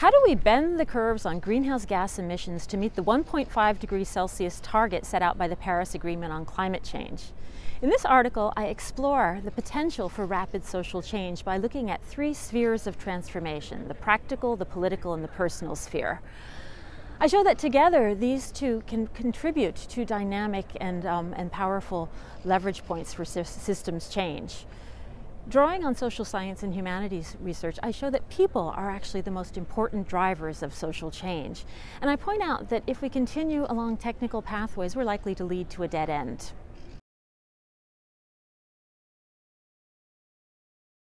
How do we bend the curves on greenhouse gas emissions to meet the 1.5 degrees Celsius target set out by the Paris Agreement on climate change? In this article, I explore the potential for rapid social change by looking at three spheres of transformation, the practical, the political, and the personal sphere. I show that together these two can contribute to dynamic and, um, and powerful leverage points for systems change. Drawing on social science and humanities research, I show that people are actually the most important drivers of social change. And I point out that if we continue along technical pathways, we're likely to lead to a dead end.